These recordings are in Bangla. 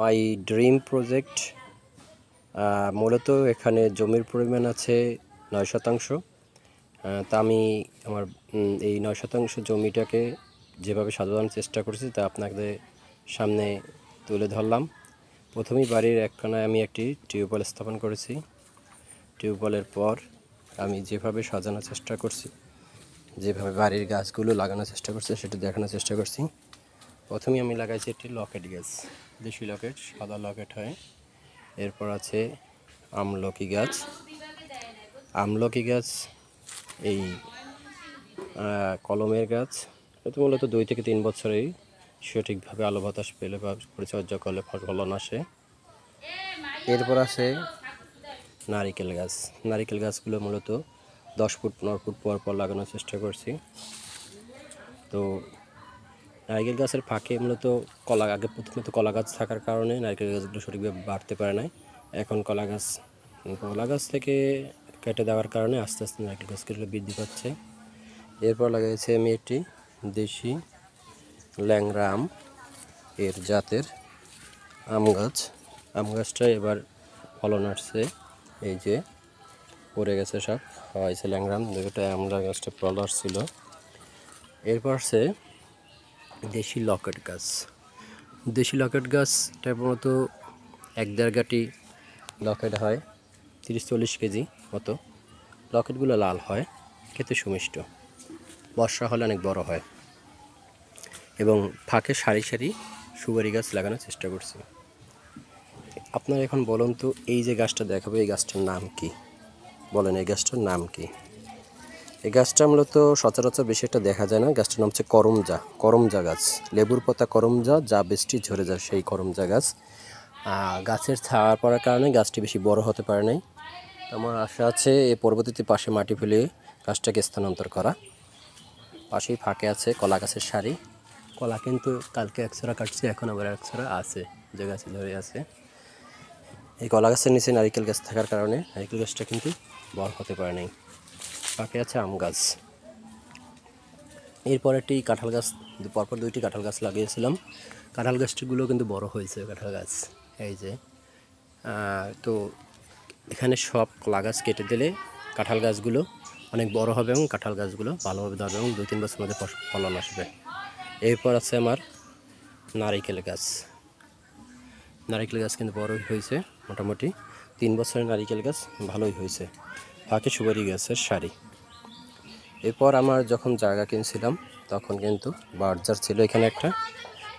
মাই ড্রিম প্রজেক্ট মূলত এখানে জমির পরিমাণ আছে নয় শতাংশ। তা আমি আমার এই নয় শতাংশ জমিটাকে যেভাবে সাজানোর চেষ্টা করছি তা আপনাদের সামনে তুলে ধরলাম। প্রথমেই বাড়ির একখানায় আমি একটি টিউবওয়েল স্থাপন করেছি। টিউবওয়েলের পর আমি যেভাবে সাজানোর চেষ্টা করছি, যেভাবে বাড়ির গাছগুলো লাগানোর চেষ্টা করছি, সেটা দেখানোর চেষ্টা করছি। প্রথমেই আমি লাগাইছি একটি লকেট গাছ দেশি লকেট, সাদা লকেট হয়। এরপর আছে আমলকি গাছ। আমলকি গাছ এই কলমের গাছ, এটা মূলত দুই থেকে তিন বছরেই সঠিকভাবে আলো বাতাস পেলে বা পরিচর্যা করলে ফলন আসে। এরপর আছে নারিকেল গাছ। নারিকেল গাছগুলো মূলত দশ ফুট পনেরো ফুট পর পর লাগানোর চেষ্টা করছি। তো নারকেল গাছের ফাঁকে মূলত কলা, আগে প্রথমে তো কলা গাছ থাকার কারণে নারকেল গাছগুলো সঠিকভাবে বাড়তে পারে নাই। এখন কলা গাছ কলা গাছ থেকে কেটে দেওয়ার কারণে আস্তে আস্তে নারকেল গাছগুলো বৃদ্ধি পাচ্ছে। এরপর লাগাইছি আমি একটি দেশি ল্যাংরা আম, এর জাতের আম গাছ। আম গাছটা এবার ফলন আসছে, এই যে পড়ে গেছে সব হয়েছে ল্যাংরাম দুটো আমরা গাছটা ফল আসছিল। এরপর আছে দেশি লকেট গাছ। দেশি লকেট গাছটা মূলত এক দেড় গাটি লকেট হয়, তিরিশ চল্লিশ কেজি মতো। লকেটগুলো লাল হয়, খেতে সুমিষ্ট। বর্ষা হলে অনেক বড় হয়। এবং ফাঁকে সারি সারি সুপারি গাছ লাগানোর চেষ্টা করছি। আপনারা এখন বলুন তো, এই যে গাছটা দেখাবো, এই গাছটার নাম কি? বলেন, এই গাছটার নাম কি? এই গাছটা মূলত সচরাচর বেশি একটা দেখা যায় না। গাছটার নাম হচ্ছে করমজা করমজা গাছ। লেবুর পাতা করমজা, যা বৃষ্টি ঝরে যায় সেই করমজা গাছ। গাছের ছায়া পড়ার কারণে গাছটি বেশি বড় হতে পারে নাই। আমার আশা আছে এই পরবর্তীতে পাশে মাটি ফেলে গাছটাকে স্থানান্তর করা। পাশেই ফাঁকে আছে কলা গাছের সারি। কলা কিন্তু কালকে একছড়া কাটছে, এখন আবার একছড়া আছে, যে গাছে ধরে আছে। এই কলা গাছের নিচে নারিকেল গাছ থাকার কারণে নারিকেল গাছটা কিন্তু বড় হতে পারে নাই। পাকে আছে আম গাছ। এরপর একটি কাঁঠাল গাছ, পরপর দুইটি কাঁঠাল গাছ লাগিয়েছিলাম। কাঁঠাল গাছটিগুলো কিন্তু বড় হয়েছে, কাঁঠাল গাছ। এই যে তো এখানে সব কলা গাছ কেটে দিলে কাঁঠাল গাছগুলো অনেক বড় হবে এবং কাঁঠাল গাছগুলো ভালোভাবে ধরবে এবং দুই তিন বছর মধ্যে ফলন আসবে। এরপর আছে আমার নারিকেল গাছ। নারিকেল গাছ কিন্তু বড়ই হয়েছে, মোটামুটি তিন বছরের নারিকেল গাছ ভালোই হয়েছে। ফাঁকে সুপারি গাছের শাড়ি। এরপর আমার যখন জায়গা কিনছিলাম, তখন কিন্তু বাজার ছিল এখানে একটা।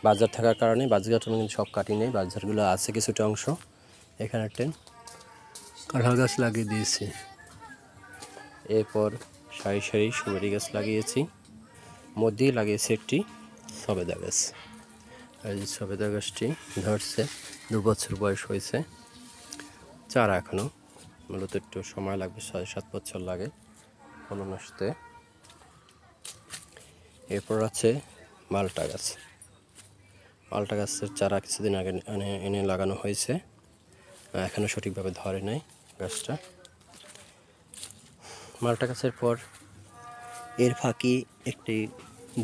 বাজার থাকার কারণে বাজারটা কিন্তু সব কাটি নেই, বাজারগুলো আছে কিছুটা অংশ। এখানে একটা কাঁঠাল গাছ লাগিয়ে দিয়েছি। এরপর সারি সারি সুপারি গাছ লাগিয়েছি। মধ্যেই লাগিয়েছি একটি সবেদা গাছ। আর এই সবেদা গাছটি ধরছে, দু বছর বয়স হয়েছে, চারা এখনও মূলত একটু সময় লাগবে, ছয়, সাত বছর লাগে ফলন আসতে। এরপর আছে মালটা গাছ। মালটা গাছের চারা কিছুদিন আগে এনে এনে লাগানো হয়েছে। এখনও সঠিকভাবে ধরে নাই গাছটা। মালটা গাছের পর এর ফাঁকি একটি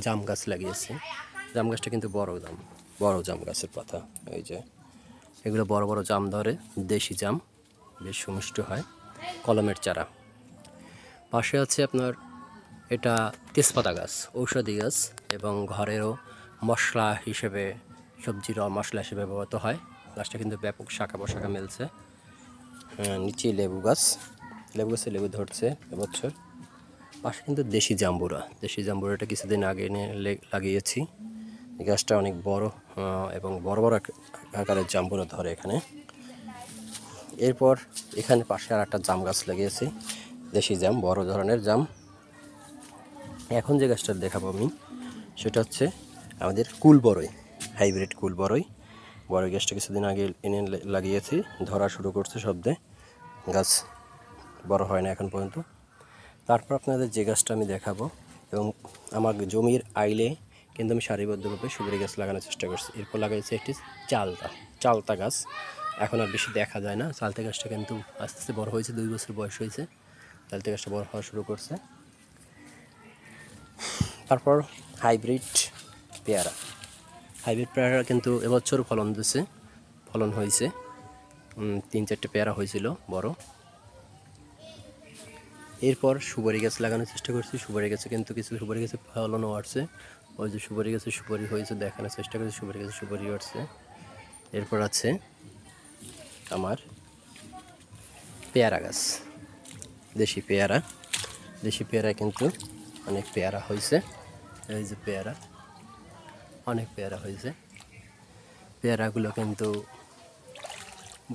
জাম গাছ লাগিয়েছে। জাম গাছটা কিন্তু বড় জাম বড় জাম গাছের পাতা, এই যে। এগুলো বড় বড় জাম ধরে, দেশি জাম। বেশ সুমিষ্ট হয়, কলমের চারা। পাশে আছে আপনার, এটা তেজপাতা গাছ, ঔষধি গাছ এবং ঘরেরও মশলা হিসেবে, সবজির মশলা হিসেবে ব্যবহৃত হয়। গাছটা কিন্তু ব্যাপক শাখা পোশাখা মেলছে। নিচে লেবু গাছ, লেবু গাছে লেবু ধরছে এবছর। পাশে কিন্তু দেশি জাম্বুরা, দেশি জাম্বুরাটা কিছুদিন আগে এনে লাগিয়েছি। গাছটা অনেক বড় এবং বড় বড় আক- আকারের জাম্বুরা ধরে এখানে। এরপর এখানে পাশে আর একটা জাম গাছ লাগিয়েছি। দেশি জাম, বড় ধরনের জাম। এখন যে গাছটা দেখাবো আমি, সেটা হচ্ছে আমাদের কুল বড়ই হাইব্রিড কুল বড়ই বড়ই গাছটা কিছুদিন আগে এনে লাগিয়েছি, ধরা শুরু করছে শব্দে। গাছ বড় হয় না এখন পর্যন্ত। তারপর আপনাদের যে গাছটা আমি দেখাবো, এবং আমার জমির আইলে কিন্তু আমি সারিবদ্ধভাবে সুপারি গাছ লাগানোর চেষ্টা করছি। এরপর লাগাইছি একটি চালতা চালতা গাছ। এখন আর বেশি দেখা যায় না। চালতা গাছটা কিন্তু আস্তে আস্তে বড় হয়েছে, দুই বছর বয়স হয়েছে। চালতা গাছটা বড় হওয়া শুরু করছে। তারপর হাইব্রিড পেয়ারা। হাইব্রিড পেয়ারা কিন্তু এবছর ফলন দিচ্ছে ফলন হয়েছে। তিন চারটে পেয়ারা হয়েছিল, বড়। এরপর সুপারি গাছ লাগানোর চেষ্টা করছি। সুপারি গাছে কিন্তু কিছু সুপারি গাছে ফলনও আসছে ওই যে সুপারি গাছে সুপারি হয়েছে দেখানোর চেষ্টা করছি, সুপারি গাছে সুপারি আসছে এরপর আছে আমার পেয়ারা গাছ। দেশি পেয়ারা। দেশি পেয়ারা কিন্তু অনেক পেয়ারা হয়েছে এই যে পেয়ারা, অনেক পেয়ারা হয়েছে পেয়ারাগুলো কিন্তু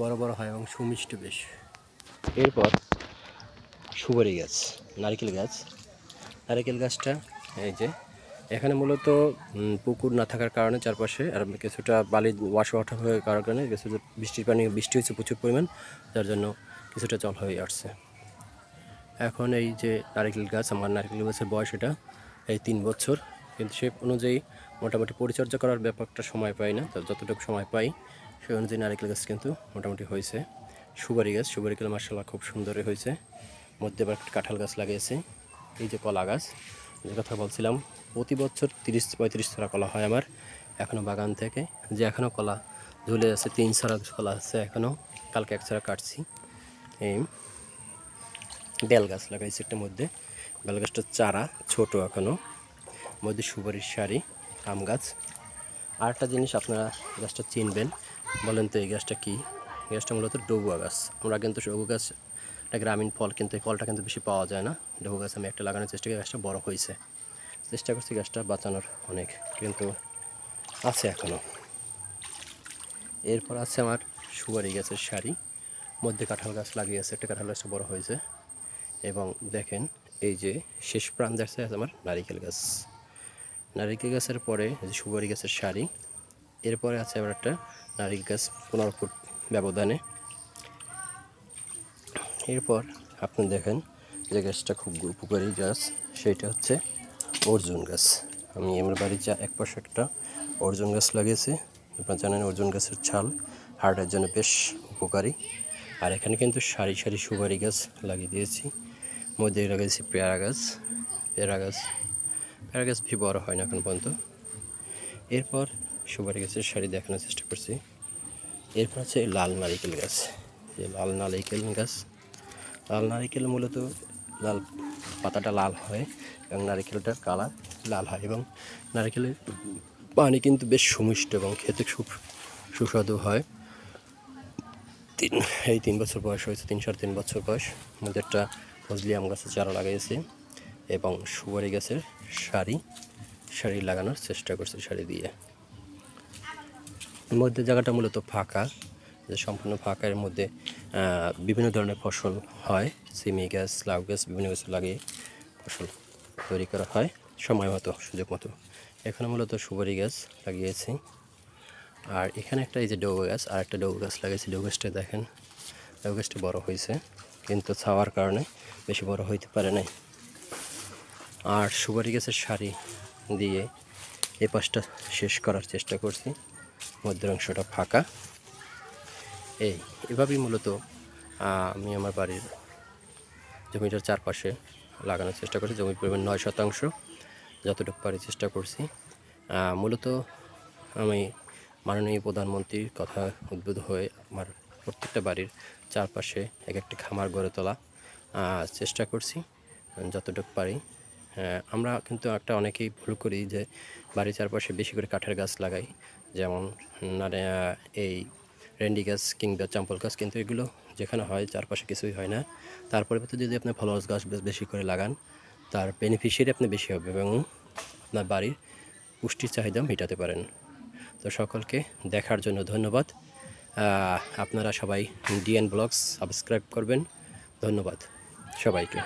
বড় বড় হয় এবং সুমিষ্ট বেশ। এরপর সুপারি গাছ, নারকেল গাছ। নারকেল গাছটা, এই যে এখানে মূলত পুকুর না থাকার কারণে চারপাশে, আর কিছুটা বালি ওয়াশ ওয়াটার হয়ে কারণে কারণে কিছুটা বৃষ্টির পানি, বৃষ্টি হয়েছে প্রচুর পরিমাণ, যার জন্য কিছুটা জল হয়ে আসছে। এখন এই যে নারকেল গাছ, আমার নারকেল গাছের বয়স এটা, এই তিন বছর। কিন্তু সে অনুযায়ী মোটামুটি পরিচর্যা করার ব্যাপারটা সময় পাই না, তো যতটুকু সময় পাই সেই অনুযায়ী নারকেল গাছ কিন্তু মোটামুটি হয়েছে। সুপারি গাছ সুপারি গাছ মার্শাল্লাহ খুব সুন্দরই হয়েছে। মধ্যে আবার কাঁঠাল গাছ লাগিয়েছে। এই যে কলা গাছ, যে কথা বলছিলাম প্রতি বছর তিরিশ পঁয়ত্রিশ ছড়া কলা হয় আমার এখনও বাগান থেকে। যে এখনও কলা ঝুলে আছে, তিন ছড়া কলা আছে এখনও কালকে এক ছড়া কাটছি। এই বেল গাছ লাগাইছে একটা মধ্যে। বেল গাছটা চারা, ছোট এখনও মধ্যে সুপারির শাড়ি, আম গাছ। আর একটা জিনিস আপনারা গাছটা চিনবেন, বলেন তো এই গাছটা কী? গাছটা মূলত ডবুয়া গাছ। আমরা কিন্তু ডবু গাছ একটা গ্রামীণ ফল, কিন্তু এই ফলটা কিন্তু বেশি পাওয়া যায় না। ডবু গাছ আমি একটা লাগানোর চেষ্টা করি গাছটা বড় হয়েছে। চেষ্টা করছি গাছটা বাঁচানোর অনেক, কিন্তু আছে এখনও এরপর আছে আমার সুপারি গাছের শাড়ি মধ্যে কাঁঠাল গাছ লাগিয়েছে, একটা কাঁঠাল গাছটা বড় হয়েছে। এবং দেখেন, এই যে শেষ প্রান্ত আছে আমার নারিকেল গাছ। নারিকেল গাছের পরে যে সুপারি গাছের শাড়ি এরপরে আছে আবার একটা নারিকেল গাছ পনেরো ফুট ব্যবধানে। এরপর আপনি দেখেন যে গাছটা খুব উপকারী গাছ সেইটা হচ্ছে অর্জুন গাছ। আমি আমার বাড়ির যা এক পাশে একটা অর্জুন গাছ লাগিয়েছি। আপনারা জানেন অর্জুন গাছের ছাল, হার্টের জন্য বেশ উপকারী। আর এখানে কিন্তু সারি সারি সুপারি গাছ লাগিয়ে দিয়েছি। মধ্যে লাগিয়েছি পেয়ারা গাছ। পেয়ারা গাছ পেয়ারা গাছ বেশি বড় হয় না এখন পর্যন্ত। এরপর সুপারি গাছের শাড়ি দেখানোর চেষ্টা করছি। এরপর আছে লাল নারিকেল গাছ। এই লাল নারিকেল গাছ, লাল নারিকেল মূলত লাল পাতাটা লাল হয় এবং নারিকেলটার কালার লাল হয় এবং নারিকেলের পানি কিন্তু বেশ সুমিষ্ট এবং খেতে খুব সুস্বাদু হয়। তিন এই তিন বছর বয়স হয়েছে, তিন সাড়ে তিন বছর বয়স। মধ্যে একটা ফজলি আম গাছের চারা লাগাইছি এবং সুপারি গাছের শাড়ি শাড়ি লাগানোর চেষ্টা করছি শাড়ি দিয়ে। মধ্যে জায়গাটা মূলত ফাঁকা, যে সম্পূর্ণ ফাঁকার মধ্যে বিভিন্ন ধরনের ফসল হয়। সিমি গাছ, লাউ গাছ, বিভিন্ন গাছ লাগিয়ে ফসল তৈরি করা হয় সময় মতো, সুযোগ মতো। এখানে মূলত সুপারি গাছ লাগিয়েছি। আর এখানে একটা এই যে ডবু গাছ, আর একটা ডবু গাছ লাগিয়েছি। ডবু গাছটা দেখেন ডবু গাছটা বড়ো হয়েছে, কিন্তু ছাওয়ার কারণে বেশি বড় হইতে পারে নাই। আর সুপারি গাছের শাড়ি দিয়ে এই পাশটা শেষ করার চেষ্টা করছি। মধ্যের অংশটা ফাঁকা। এই, এভাবেই মূলত আমি আমার বাড়ির জমিটার চারপাশে লাগানোর চেষ্টা করছি। জমির পরিমাণ নয় শতাংশ, যতটুকু পারি চেষ্টা করছি। মূলত আমি মাননীয় প্রধানমন্ত্রীর কথা উদ্বুদ্ধ হয়ে আমার প্রত্যেকটা বাড়ির চারপাশে এক একটি খামার গড়ে তোলা চেষ্টা করছি, যতটুকু পারি। আমরা কিন্তু একটা অনেকেই ভুল করি যে, বাড়ির চারপাশে বেশি করে কাঠের গাছ লাগাই। যেমন এই রেন্ডি গাছ কিংবা চাম্পল গাছ কিন্তু এগুলো যেখানে হয়, চারপাশে কিছুই হয় না। তারপরে যদি আপনি ফলোয়ার্স গাছ বেশি করে লাগান, তার বেনিফিশিয়ারি আপনি বেশি হবে এবং আপনার বাড়ির পুষ্টির চাহিদা মেটাতে পারেন। তো সকলকে দেখার জন্য ধন্যবাদ। আপনারা সবাই ডিএন ব্লগস সাবস্ক্রাইব করবেন। ধন্যবাদ সবাইকে।